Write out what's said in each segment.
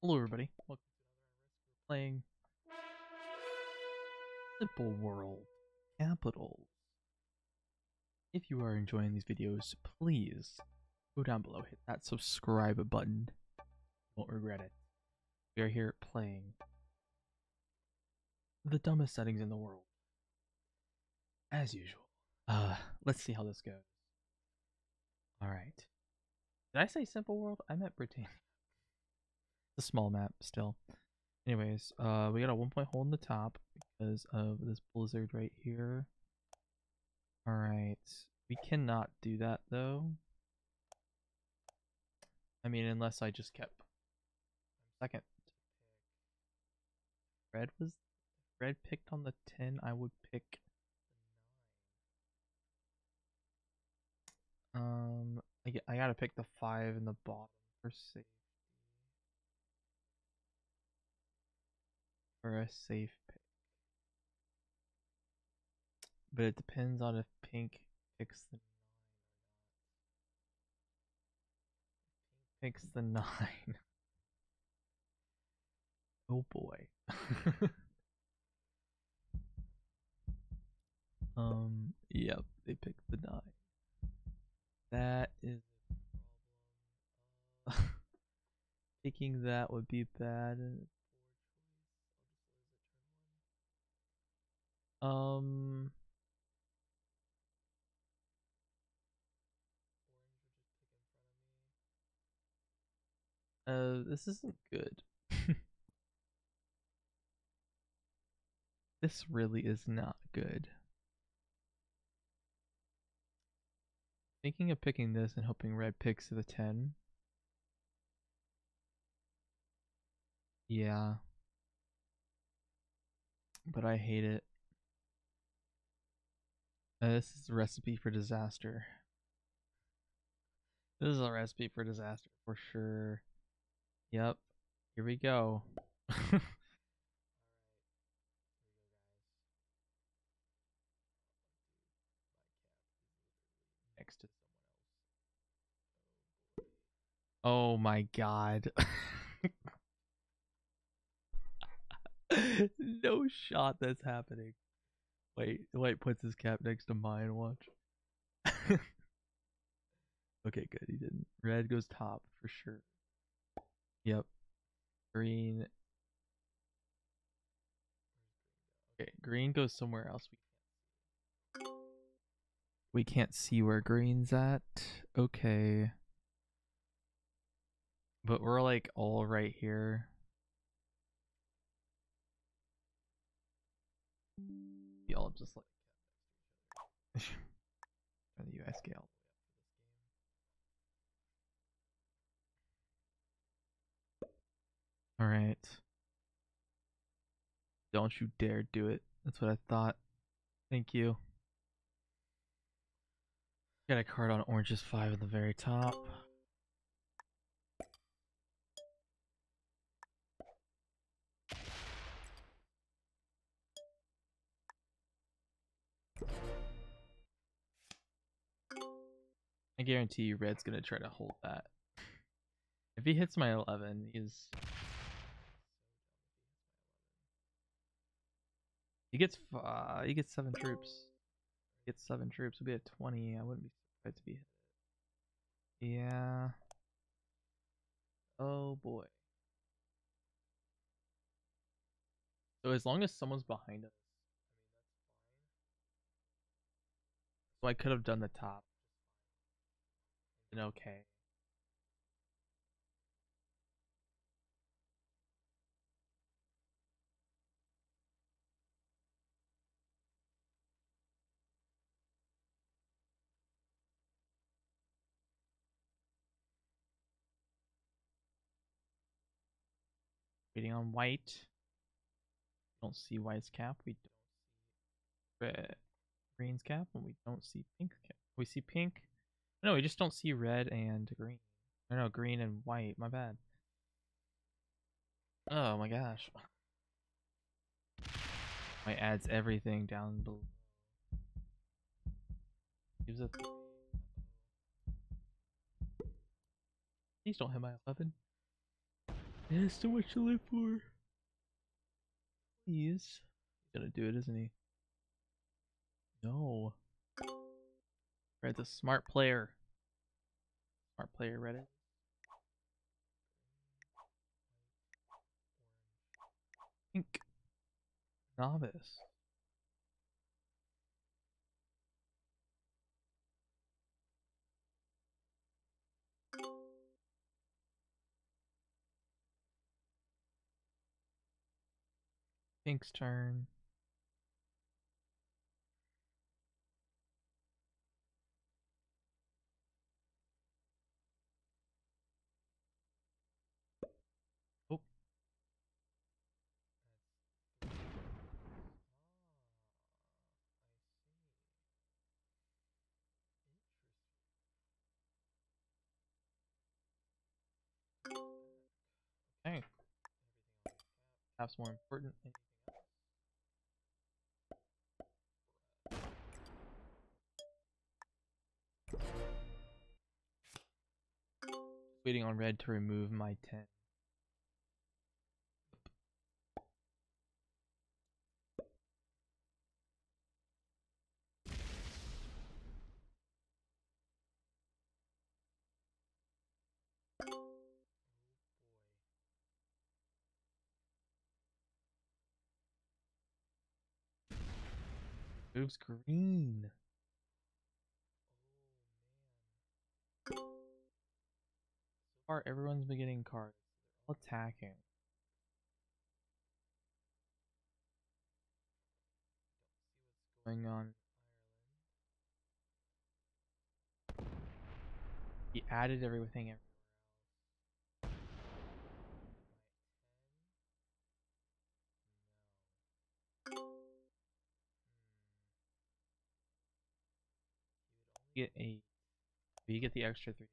Hello, everybody. Welcome to another playing Simple World Capitals. If you are enjoying these videos, please go down below, hit that subscribe button. You won't regret it. We are here playing the dumbest settings in the world. As usual. Uh, let's see how this goes. Alright. Did I say Simple World? I meant Britannia. A small map still. Anyways, uh, we got a one point hole in the top because of this blizzard right here. Alright. We cannot do that though. I mean, unless I just kept second. Red was red picked on the 10, I would pick the 9. Um, I, I gotta pick the 5 in the bottom for safety. For a safe. But it depends on if pink picks the 9 or not. Pink picks the 9. Oh boy. um, yep, they picked the nine. That is. Picking that would be bad. and it's poor choice. I'll just- what is it, turn one? Um. Uh, this isn't good. This really is not good. Thinking of picking this and hoping red picks the 10. Yeah. But I hate it. Uh, this is a recipe for disaster. This is a recipe for disaster for sure. Yep. Here we go. next to someone else. Oh my god. no shot that's happening. Wait, White puts his cap next to mine, watch. okay, good, he didn't. Red goes top for sure. Yep. Green. Okay, green goes somewhere else. We we can't see where green's at. Okay. But we're like all right here. Y'all just like the US scale. Alright. Don't you dare do it. That's what I thought. Thank you. Got a card on oranges five at the very top. I guarantee you Red's gonna try to hold that. If he hits my 11, he's... He gets, uh, he gets 7 troops He gets seven troops, we'll be at twenty. I wouldn't be surprised to be hit. Yeah. Oh boy. So as long as someone's behind us. So I could have done the top. And okay. Waiting on white. Don't see white's cap. We don't see red, green's cap, and we don't see pink cap. We see pink. No, we just don't see red and green. No, no, green and white. My bad. Oh my gosh. White adds everything down below. Gives a. Please don't hit my 11. There's so much to live for. Please. He's gonna do it, isn't he? No. Red's a smart player. Smart player, Reddit. Pink. Novice. Pink's turn. Oh. Okay. Cap's more important. Waiting on red to remove my 10. Moves green. So far, everyone's been getting cards. They're all attacking. See what's going on. He added everything get. But you get the extra three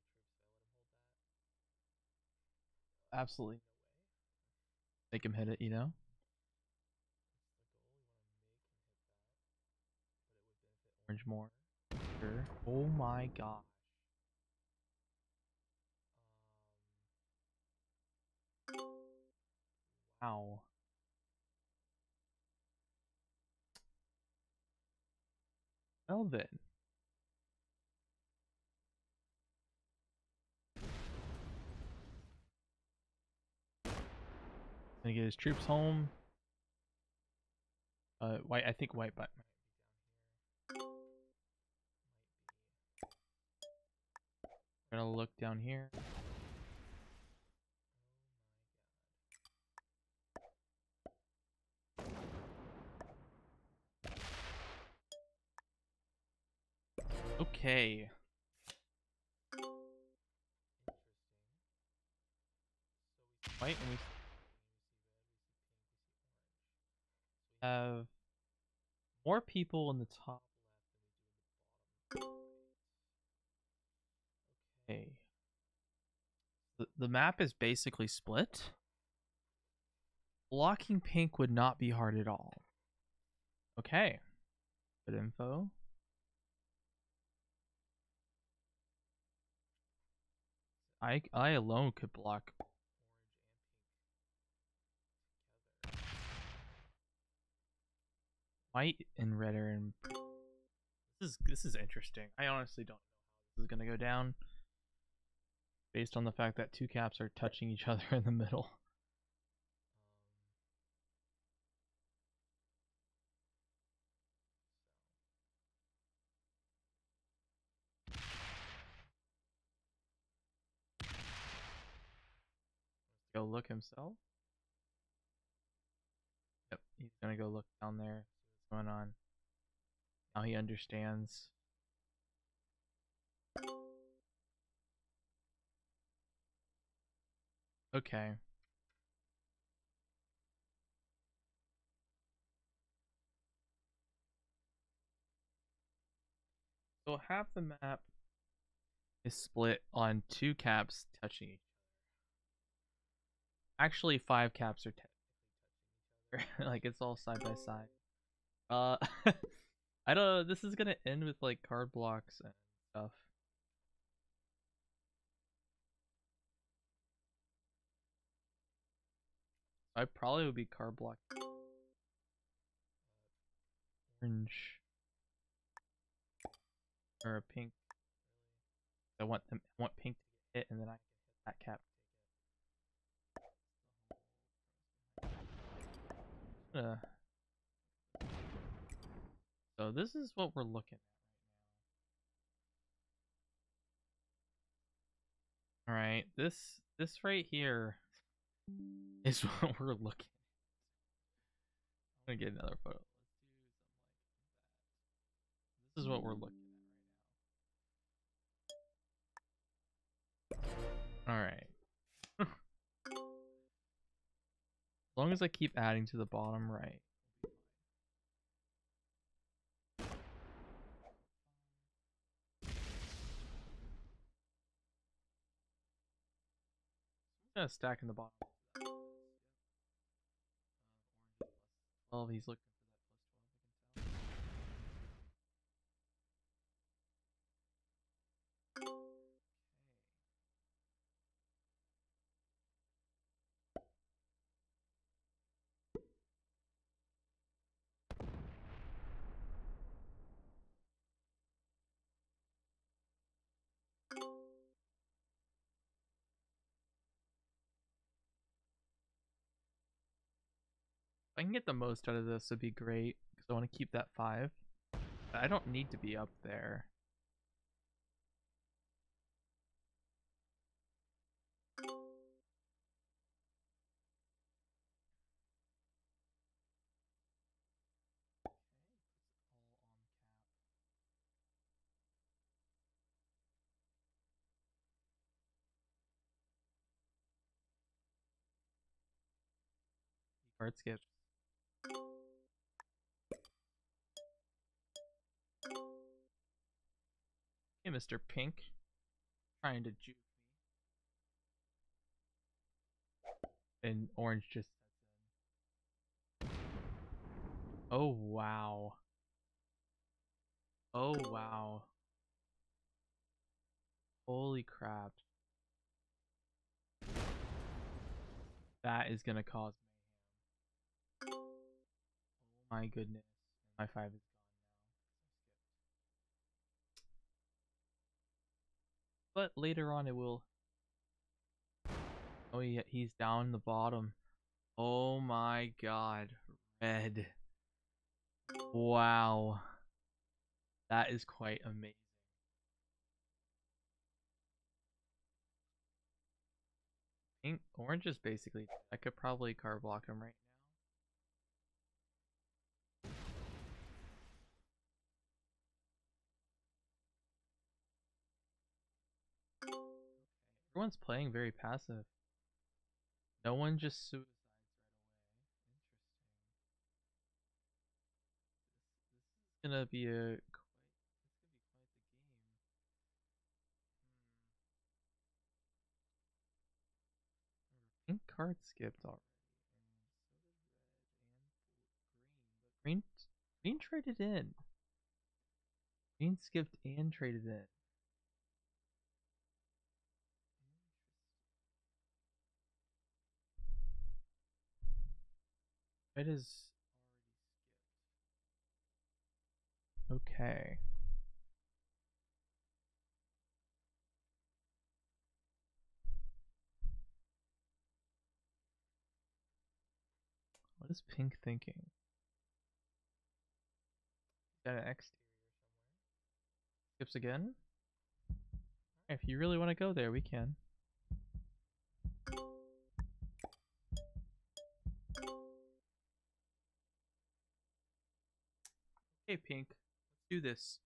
that. Absolutely. Make him hit it, you know? Orange more. Sure. Oh my god. Um, wow. Well then. Gonna get his troops home. Uh, white. I think white here. We're gonna look down here. Okay. White and we have more people in the top left than we do in the bottom. Okay. The, the map is basically split. Blocking pink would not be hard at all. Okay. Good info. I I alone could block white and red are in. This is this is interesting. I honestly don't know how this is gonna go down, based on the fact that two caps are touching each other in the middle. Go look himself. Yep, he's gonna go look down there, going on. Now he understands. Okay. So half the map is split on two caps touching each other. Actually, five caps are touching each other. like it's all side by side. Uh, I don't. Know, this is gonna end with like card blocks and stuff. I probably would be card block. Orange. Or a pink. I want them I want pink to get hit and then I can hit that cap. Uh, so this is what we're looking at right now. Alright, this this right here is what we're looking at. I'm gonna get another photo. This is what we're looking at right now. Alright. as long as I keep adding to the bottom right. Gonna stack in the bottom. 12, he's looking I can get the most out of this, it'd be great. Because I want to keep that 5. But I don't need to be up there. Hey, Mr. Pink. Trying to juke me. And orange just. Oh, wow. Oh, wow. Holy crap. That is gonna cause mayhem. My goodness. My five is gone now. But later on it will. Oh yeah, he's down the bottom. Oh my god. Red. Wow. That is quite amazing. Orange is basically. I could probably card block him right everyone's playing very passive. No one just suicides right away. Interesting. This, this is gonna be a. Hmm. Pink card skipped already, and so did red and green. But green, green traded in. Green skipped and traded in. Red is already skipped. Okay. What is Pink thinking? Got an exterior somewhere. Skips again? If you really want to go there, we can. Okay, Pink. Let's do this.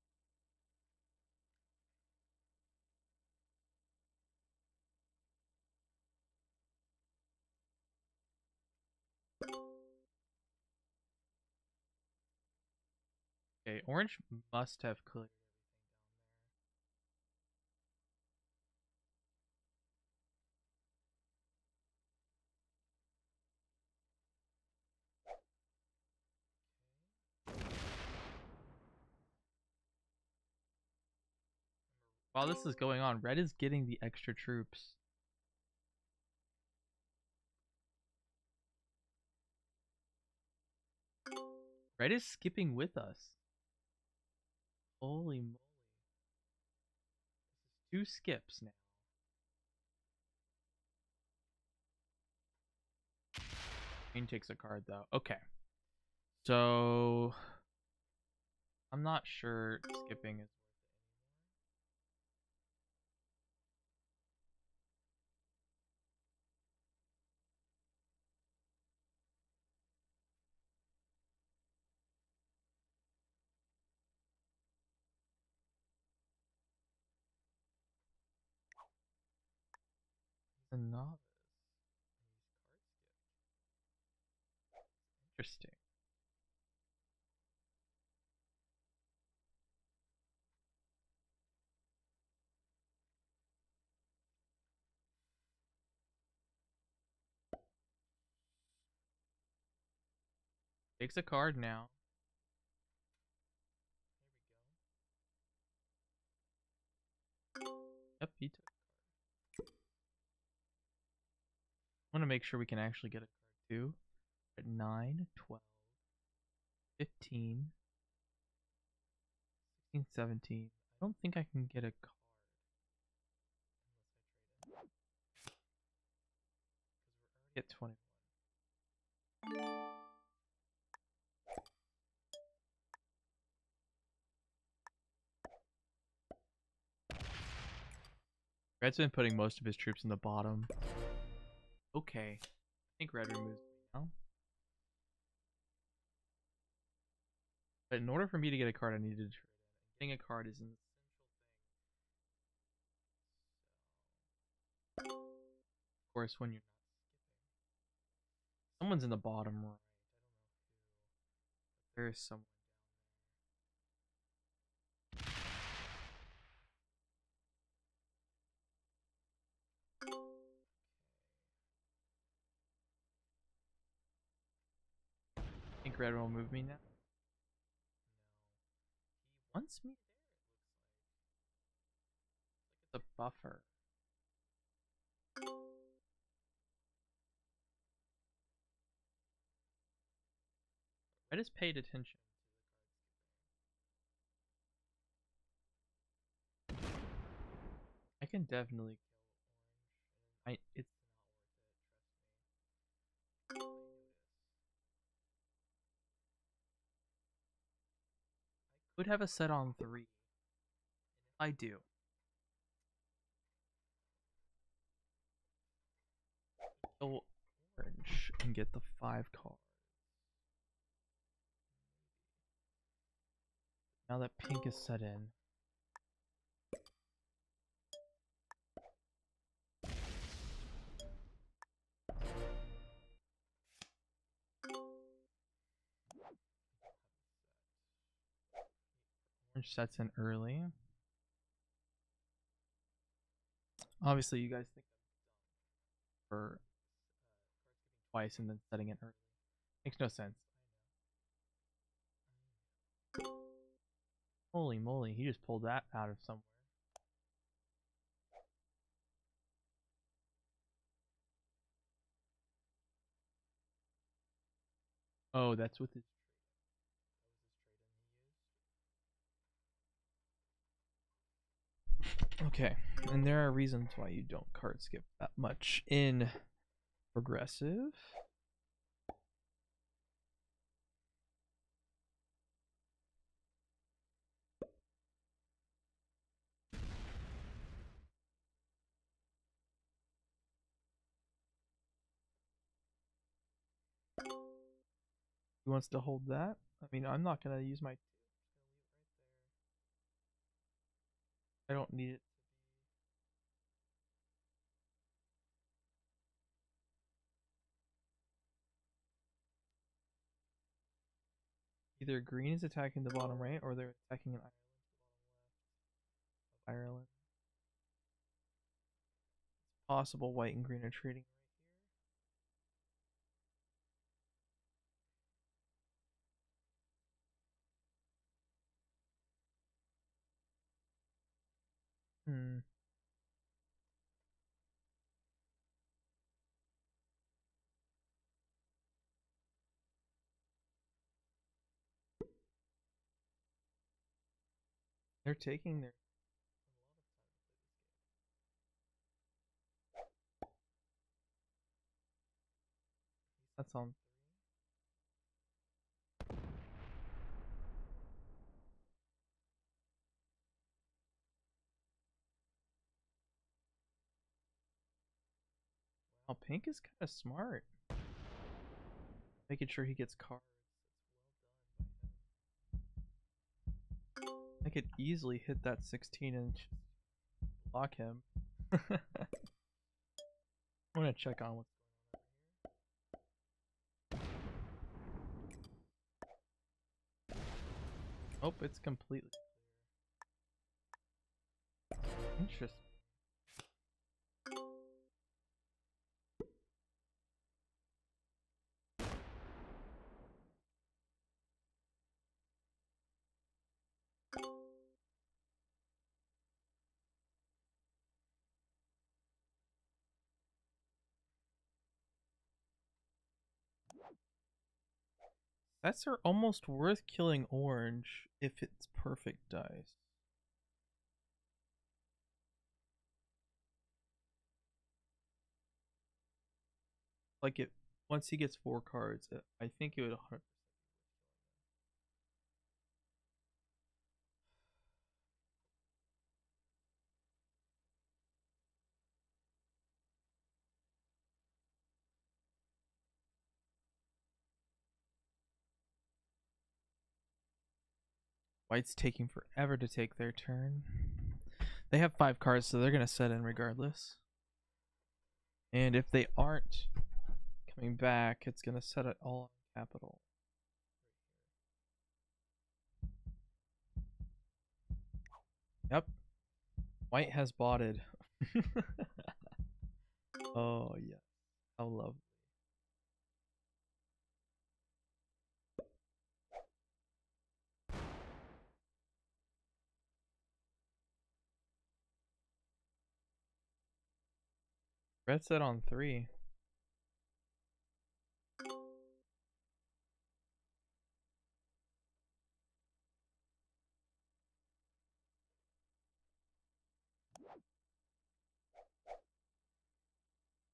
Okay, orange must have cleared While this is going on, Red is getting the extra troops. Red is skipping with us. Holy moly. Two skips now. Green takes a card though. Okay. So I'm not sure skipping is a novice. Interesting. Takes a card now. There we go. Yep, he took I want to make sure we can actually get a card too. At 9, 12, 15, 16, 17. I don't think I can get a card. I. Because we're already at 21. Red's been putting most of his troops in the bottom. Okay. I think red removes me now. But in order for me to get a card, I need to trade in. Getting a card is an essential thing. Of course, when you're not skipping. Someone's in the bottom right. I don't know who. There is someone red will move me now? No. He wants me there, it looks like. Look at the buffer. Red has paid attention to the card I can definitely. I it's Would have a set on three. I do. Go orange and get the five cards. Now that pink is set in. Orange sets in early. Obviously, you guys think for uh, twice and then setting it early. Makes no sense. Holy moly, he just pulled that out of somewhere. Oh, that's with his Okay, and there are reasons why you don't card skip that much in progressive. He wants to hold that. I mean, I'm not going to use my I don't need it Either green is attacking the bottom right or they're attacking an of Ireland. It's possible white and green are trading Hmm. They're taking their That's all. Pink is kind of smart. Making sure he gets cards. I could easily hit that 16 and block him. I'm gonna check on what's going on over here. Oh, it's completely clear. Interesting. Sets are almost worth killing orange if it's perfect dice. Like it once he gets four cards, I think it would White's taking forever to take their turn. They have five cards, so they're going to set in regardless. And if they aren't coming back, it's going to set it all on capital. Yep. White has botted. oh, yeah. How lovely. Red set on three.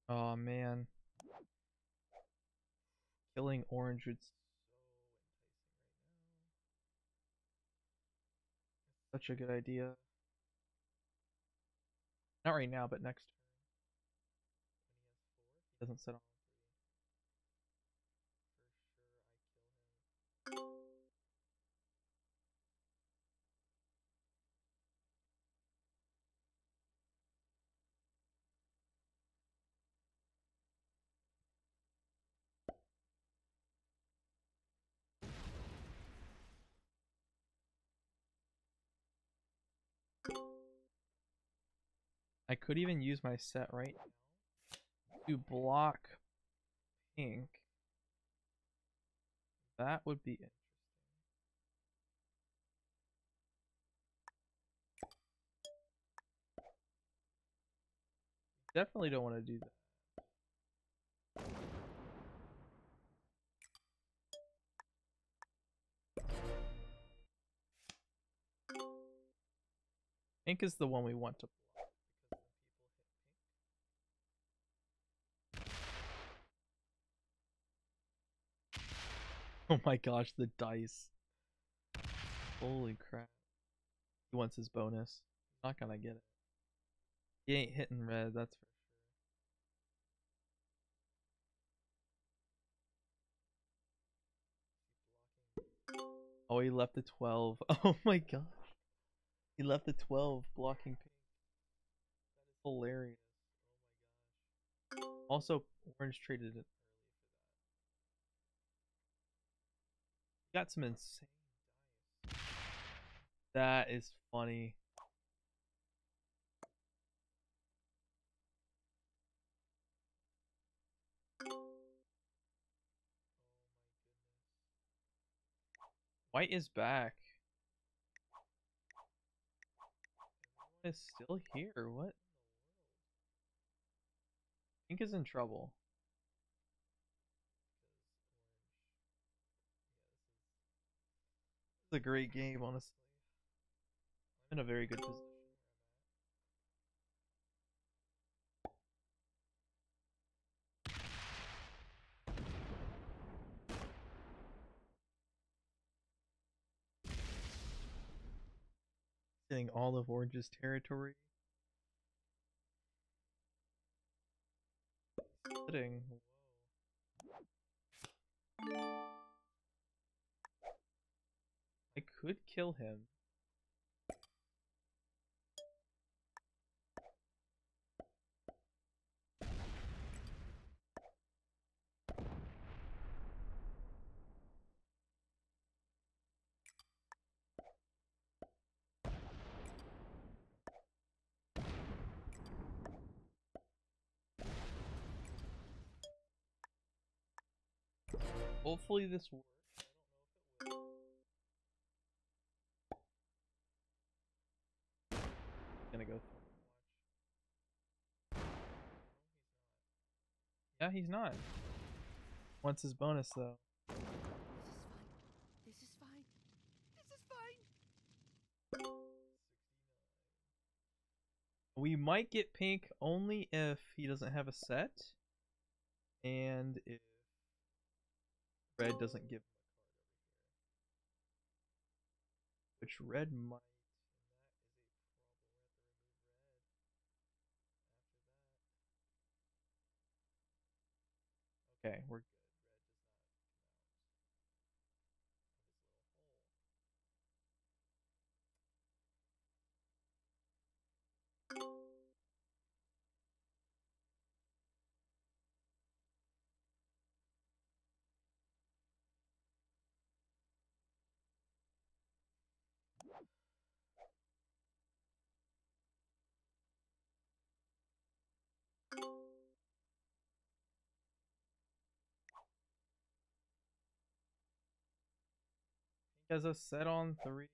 Oh man. Killing orange would so enticing right now. Such a good idea. Not right now, but next doesn't on three. For sure, I kill him. I could even use my set right now to block pink, that would be interesting. Definitely don't want to do that. Pink is the one we want to Oh my gosh, the dice. Holy crap. He wants his bonus. Not gonna get it. He ain't hitting red, that's for sure. Oh, he left the 12. Oh my gosh. He left the 12 blocking pink. That is hilarious. Oh my gosh. Also, orange traded it got some insane. That is funny. White is back. Everyone is still here. What? Pink is in trouble. A great game, honestly. I'm in a very good position. Getting all of Orange's territory. Splitting. I could kill him. Hopefully this works. Gonna go through and watch. No, he's not. Yeah, he's not. Wants his bonus though. This is fine. This is fine. This is fine. We might get pink only if he doesn't have a set, and if red doesn't give him a card over here. Which red might, and that is a problem. We have to remove red after that. Okay, we're good. Red does not come out of his little hole. He has a set on three.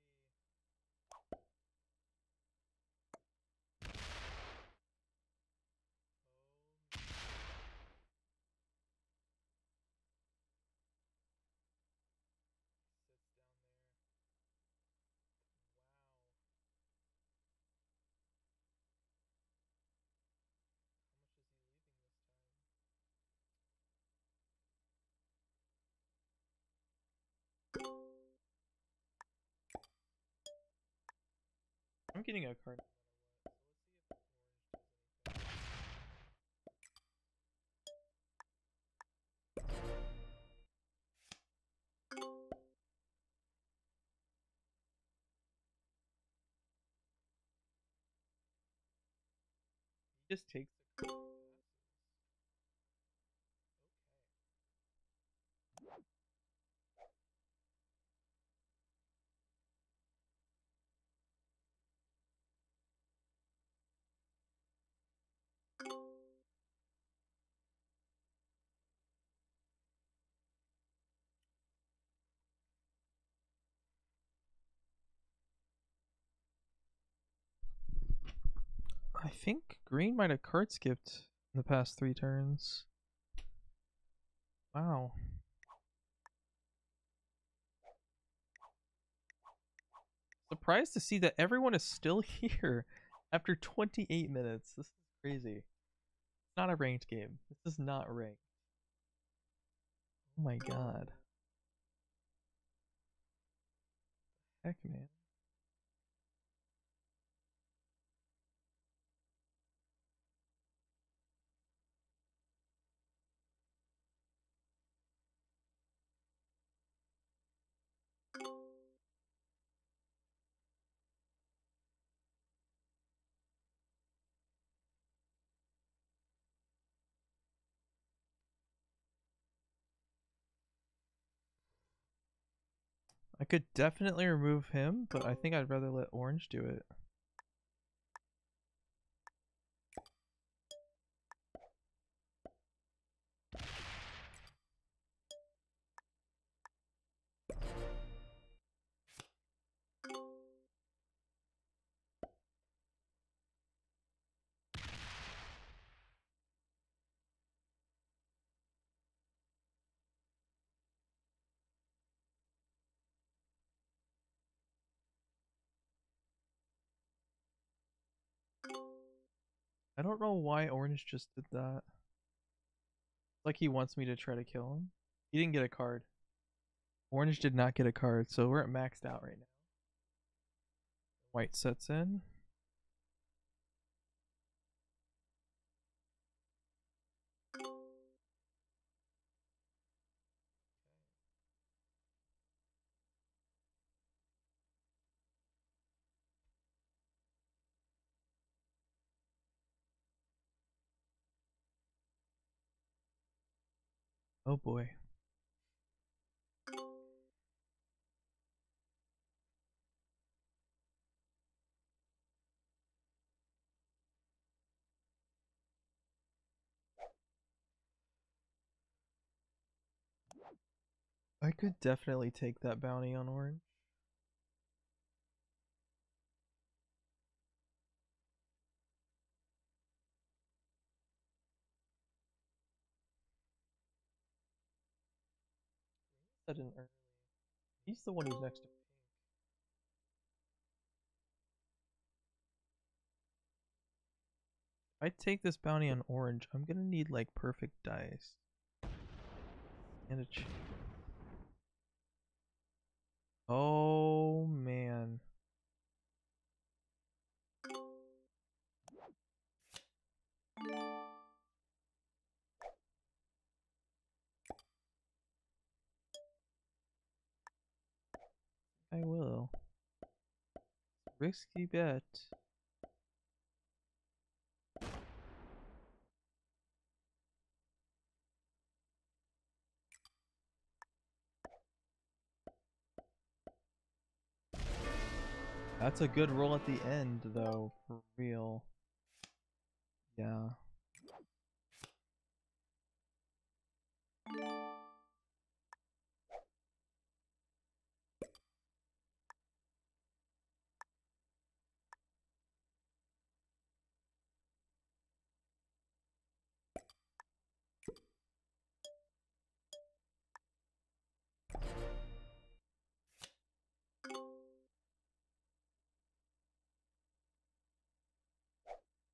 I'm getting a card. He just takes I think green might have card skipped in the past three turns. Wow. Surprised to see that everyone is still here after 28 minutes. This is crazy. It's not a ranked game. This is not ranked. Oh my god. Heck, man. I could definitely remove him, but I think I'd rather let Orange do it. I don't know why Orange just did that. Like he wants me to try to kill him. He didn't get a card. Orange did not get a card, so we're at maxed out right now. White sets in. Oh boy. I could definitely take that bounty on orange. He's the one who's next to. If I take this bounty on orange, I'm gonna need like perfect dice. And a ch Oh man. I will. Risky bet. That's a good roll at the end, though, for real. Yeah.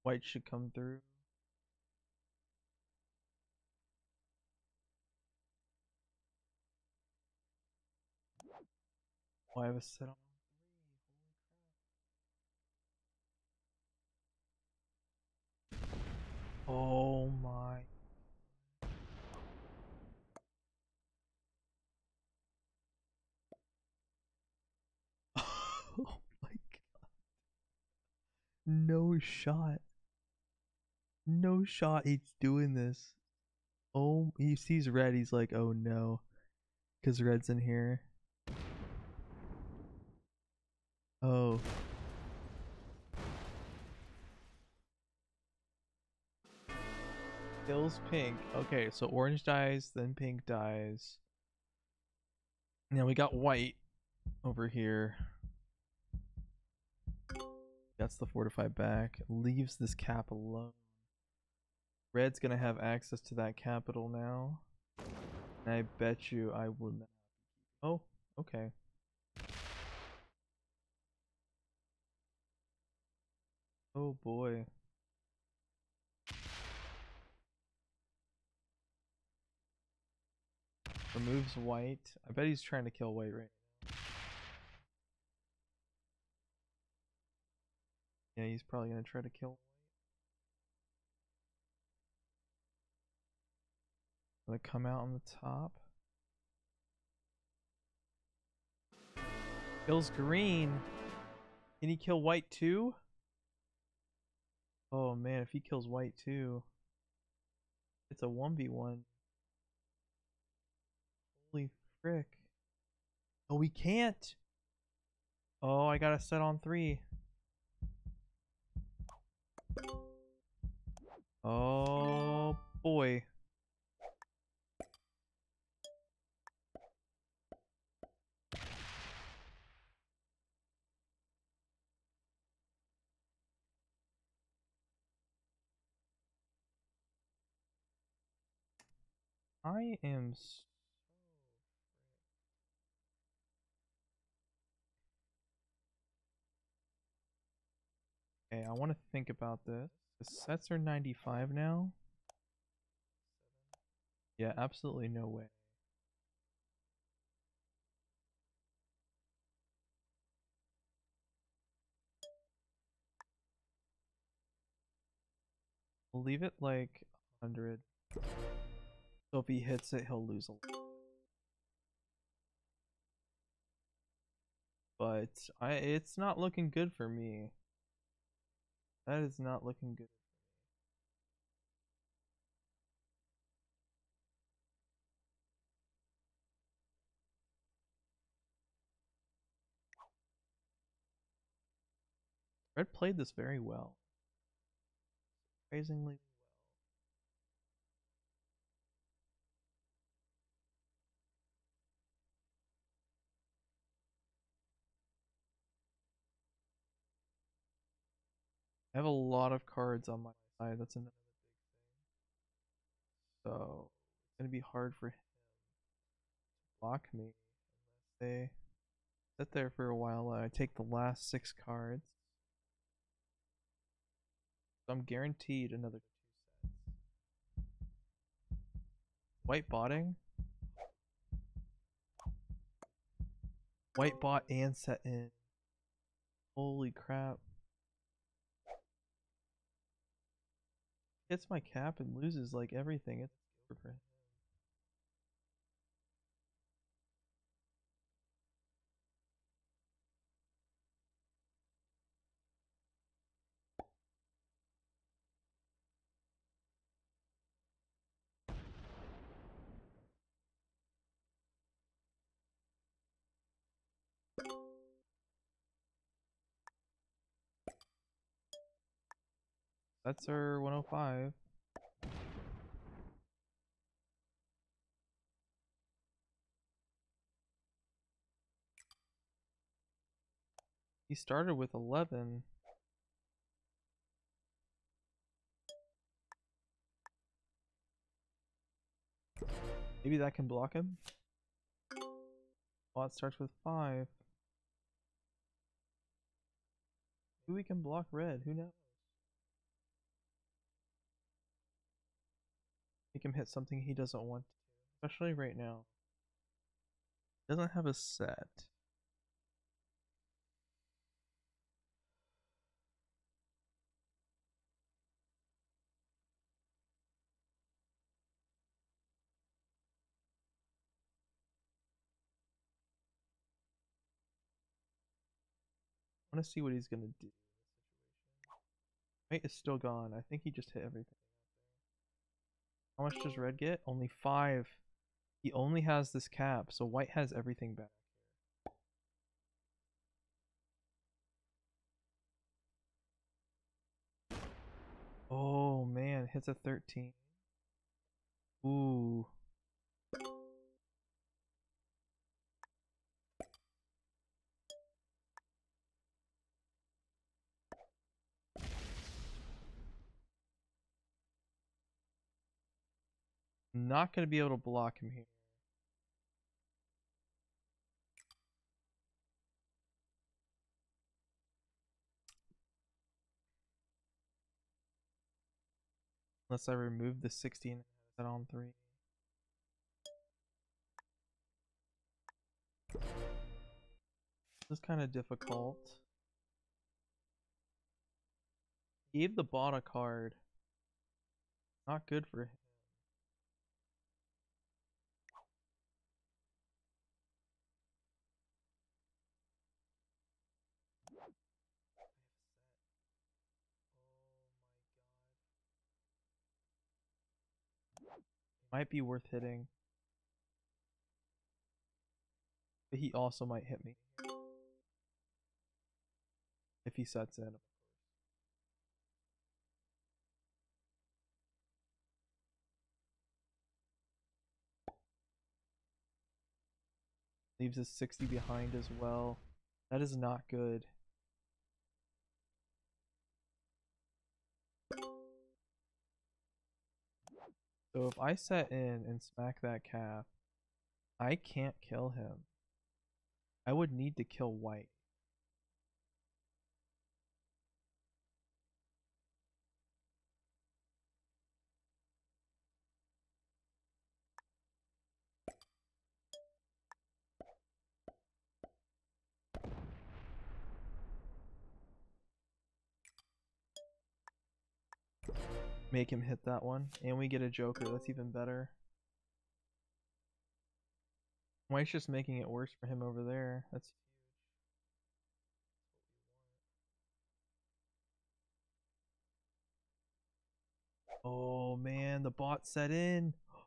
White should come through. I have a set on. Oh my. oh my god. No shot. No shot he's doing this. Oh, he sees red. He's like, oh no. Because red's in here. Oh. Kills pink. Okay, so orange dies, then pink dies. Now we got white over here. That's the fortified back. Leaves this cap alone. Red's gonna have access to that capital now. And I bet you I will not. Oh, okay. Oh boy. Removes white. I bet he's trying to kill white right now. Yeah, he's probably gonna try to kill Gonna come out on the top. Kills green. Can he kill white too? Oh man, if he kills white too, it's a 1v1. Holy frick. Oh, we can't. Oh, I gotta set on three. Oh boy. I am so Okay, I want to think about this. The sets are 95 now. Yeah, absolutely no way. Leave it like 100. So if he hits it, he'll lose a lot. But I it's not looking good for me. That is not looking good. Red played this very well. Surprisingly I have a lot of cards on my side. That's another big thing. So it's gonna be hard for him to block me unless they sit there for a while. I take the last six cards. So I'm guaranteed another two sets. White botting. White bot and set in. Holy crap. Hits my cap and loses like everything. It's over That's our 105. He started with 11. Maybe that can block him? Oh, it starts with 5. Maybe we can block red, who knows? Make him hit something he doesn't want to, especially right now. Doesn't have a set. I want to see what he's gonna do in this is still gone. I think he just hit everything. How much does red get? Only five. He only has this cap, so white has everything back. Oh man, hits a 13. Ooh. Not going to be able to block him here. Unless I remove the 16 and have on 3. This is kind of difficult. Gave the bot a card. Not good for him. Might be worth hitting. But he also might hit me. If he sets in. Leaves us 60 behind as well. That is not good. So if I set in and smack that calf, I can't kill him. I would need to kill white. Make him hit that one. And we get a Joker. That's even better. White's just making it worse for him over there. That's Oh man, the bot set in.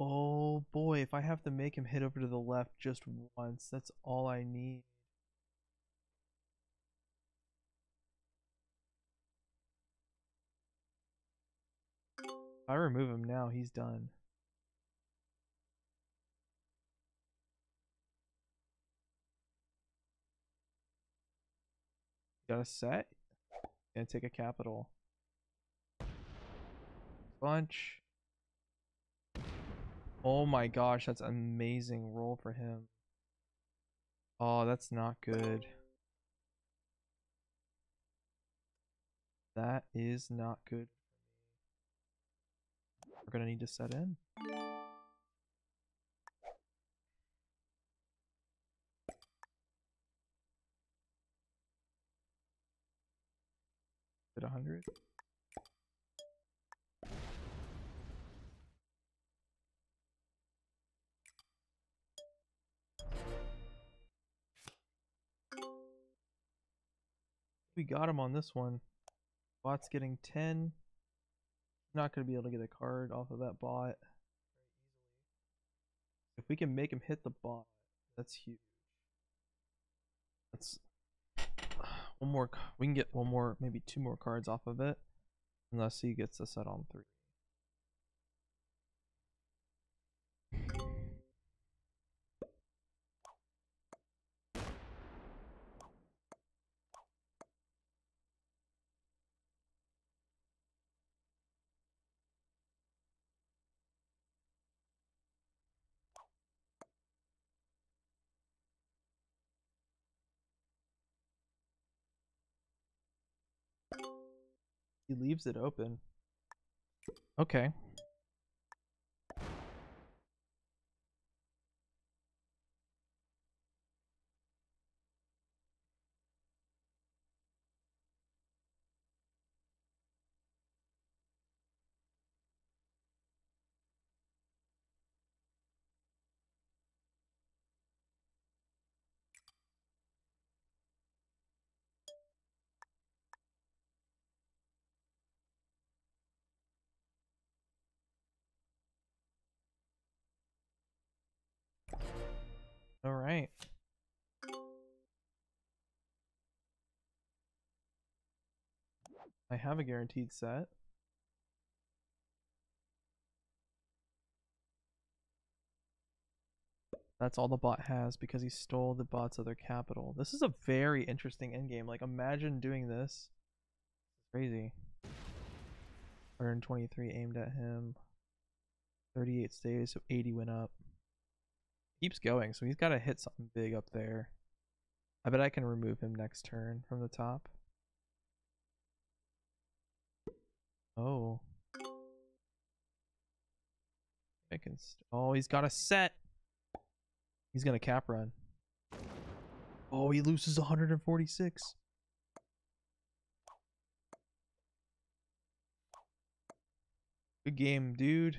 Oh boy, if I have to make him hit over to the left just once, that's all I need. I remove him now, he's done. Got a set? Gonna take a capital. Bunch. Oh my gosh, that's amazing roll for him. Oh, that's not good. That is not good. We're gonna need to set in. At 100. We got him on this one. Bot's getting 10. Not going to be able to get a card off of that bot. If we can make him hit the bot, that's huge. That's one more. We can get one more, maybe two more cards off of it, unless he gets a set on three. He leaves it open. Okay. All right. I have a guaranteed set. That's all the bot has because he stole the bot's other capital. This is a very interesting endgame. Like, imagine doing this. Crazy. 123 aimed at him. 38 stays, so 80 went up. Keeps going, so he's got to hit something big up there. I bet I can remove him next turn from the top. Oh. I can. oh, he's got a set. He's gonna cap run. Oh, he loses 146. Good game, dude.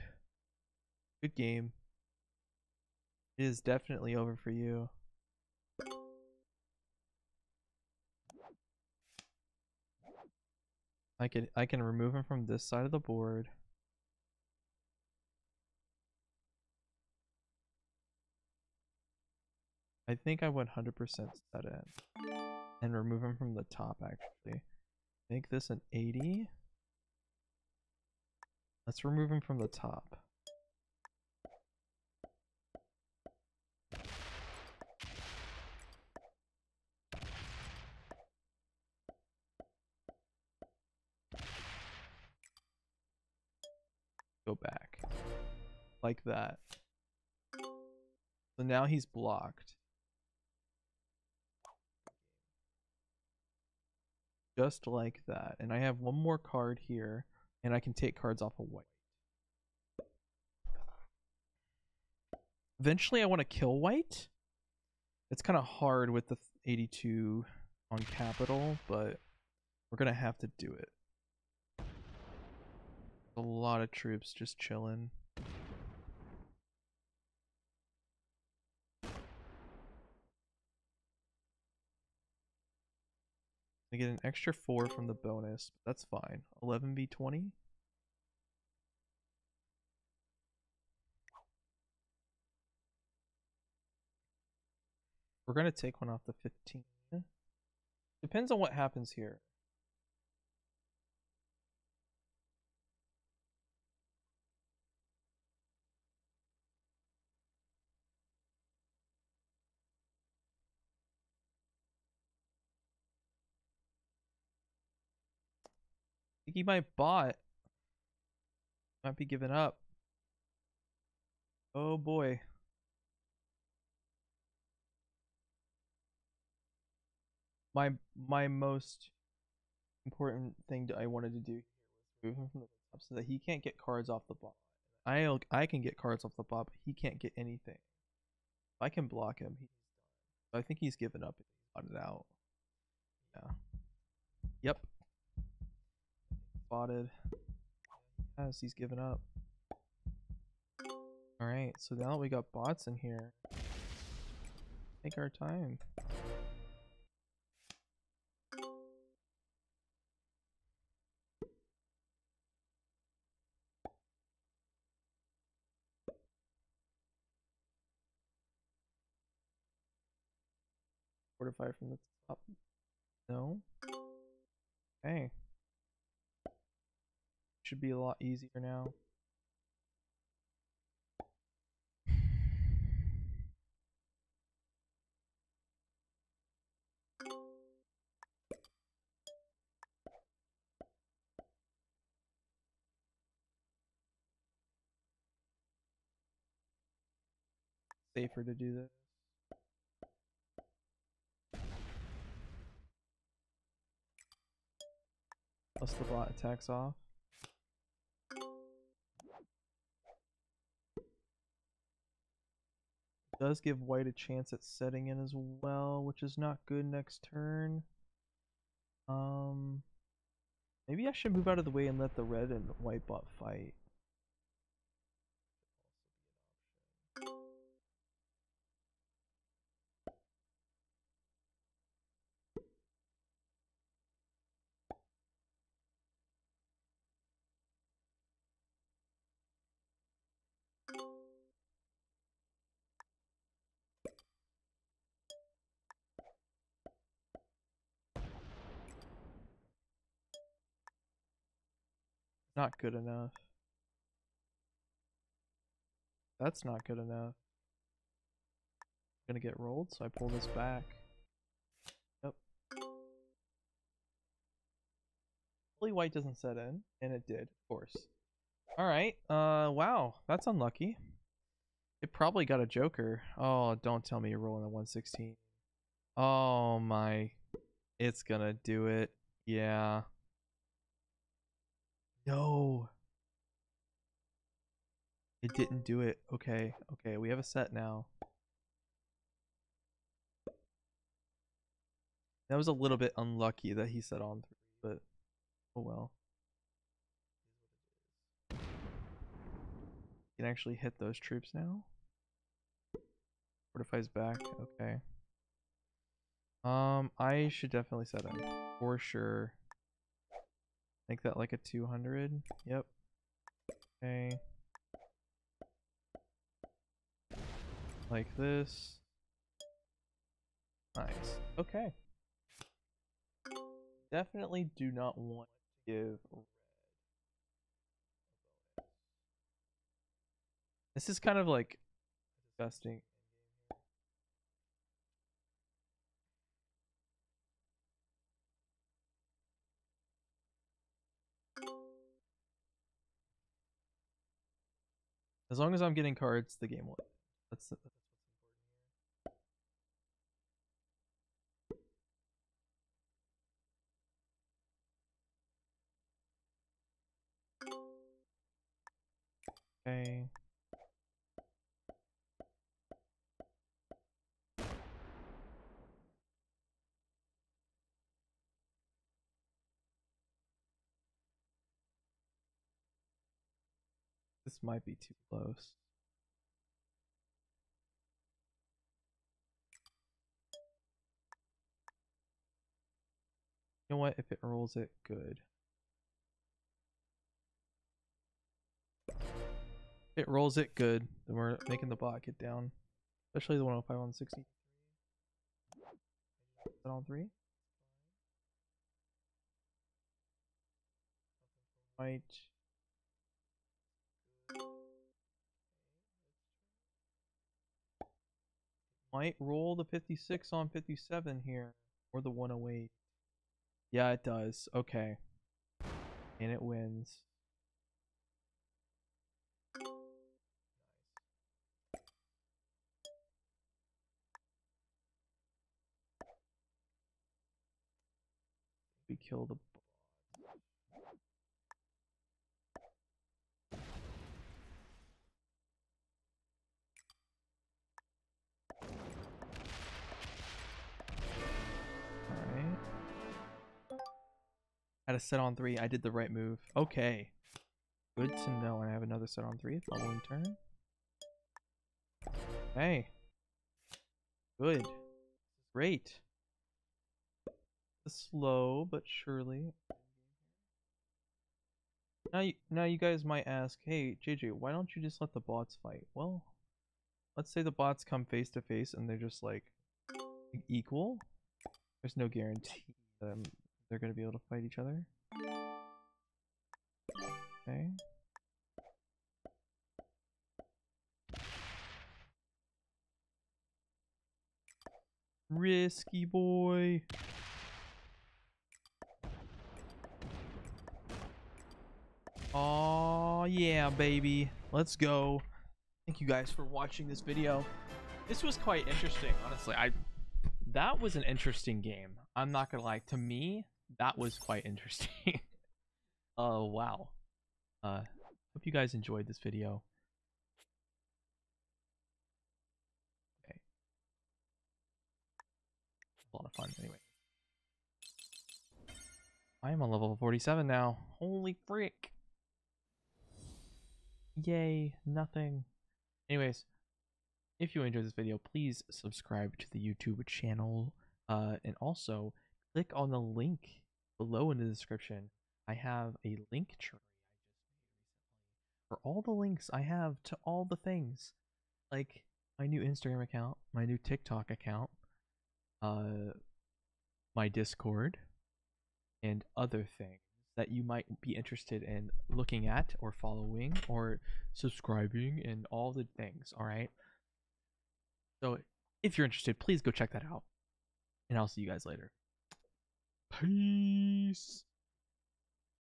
Good game. It is definitely over for you. I could I can remove him from this side of the board. I think I would 100% set in. And remove him from the top, actually. Make this an 80. Let's remove him from the top. Go back. Like that. So now he's blocked. just like that. And I have one more card here, and I can take cards off of white. Eventually, I want to kill white. It's kind of hard with the 82 on capital, but we're going to have to do it. A lot of troops just chilling. I get an extra 4 from the bonus, that's fine. 11v20? We're going to take one off the 15. Depends on what happens here. Think he might bot. Might be giving up. Oh boy. My my most important thing that I wanted to do here was move him from the top so that he can't get cards off the bot. I I can get cards off the bot, but he can't get anything. If I can block him, he's done. I think he's given up. He's it out. Yeah. Yep spotted. Yes, he's given up. Alright, so now we got bots in here, take our time. Fortify from the top. No. Okay. Should be a lot easier now. Safer to do this. Plus the bot attacks off. Does give white a chance at setting in as well, which is not good next turn. Um, maybe I should move out of the way and let the red and white bot fight. Not good enough. That's not good enough. I'm gonna get rolled, so I pull this back. Yep. Hopefully white doesn't set in, and it did, of course. Alright, uh, wow, that's unlucky. It probably got a joker. Oh, don't tell me you're rolling a 116. Oh my, it's gonna do it. Yeah. No. It didn't do it. Okay, okay, we have a set now. That was a little bit unlucky that he set on three, but oh well. Can actually hit those troops now. Fortifies back, okay. Um, I should definitely set him for sure. Make that like a 200. Yep. Okay. Like this. Nice. Okay. Definitely do not want to give This is kind of like disgusting As long as I'm getting cards, the game will. That's. Okay. Might be too close. You know what? If it rolls it, good. If it rolls it, good. Then we're making the bot get down. Especially the 105 on 60. Set on three. White. Might roll the 56 on 57 here. Or the 108. Yeah, it does. Okay. And it wins. We kill the Had a set on three. I did the right move. Okay. Good to know. And I have another set on three following turn. Hey. Good. Great. Slow but surely. Now you, now you guys might ask, hey JJ, why don't you just let the bots fight? Well, let's say the bots come face to face and they're just like equal. There's no guarantee that um, they're gonna be able to fight each other. Okay. Risky boy. Oh yeah, baby. Let's go. Thank you guys for watching this video. This was quite interesting, honestly. I that was an interesting game. I'm not gonna lie. To me, that was quite interesting. Oh wow. Uh hope you guys enjoyed this video. Okay. A lot of fun anyway. I am on level 47 now. Holy frick. Yay, nothing. Anyways, if you enjoyed this video, please subscribe to the YouTube channel. Uh, and also click on the link below in the description. I have a Linktree for all the links I have to all the things, like my new Instagram account, my new TikTok account, uh, my Discord, and other things that you might be interested in looking at or following or subscribing and all the things. All right. So if you're interested, please go check that out. And I'll see you guys later. Peace.